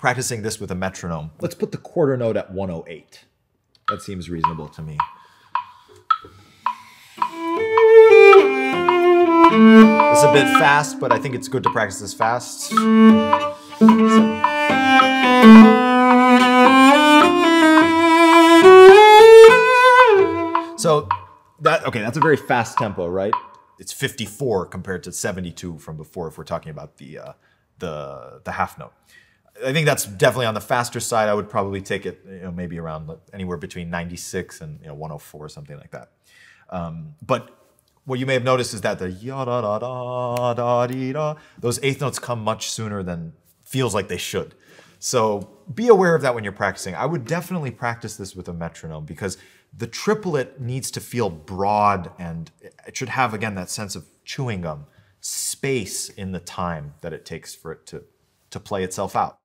practicing this with a metronome. Let's put the quarter note at 108. That seems reasonable to me. It's a bit fast, but I think it's good to practice this fast. So that okay, that's a very fast tempo, right? It's 54 compared to 72 from before if we're talking about the uh, the the half note. I think that's definitely on the faster side. I would probably take it, you know, maybe around anywhere between 96 and you know 104 or something like that. Um, but what you may have noticed is that the ya da da da da dee da those eighth notes come much sooner than feels like they should. So be aware of that when you're practicing. I would definitely practice this with a metronome because the triplet needs to feel broad and it should have again that sense of chewing gum, space in the time that it takes for it to to play itself out.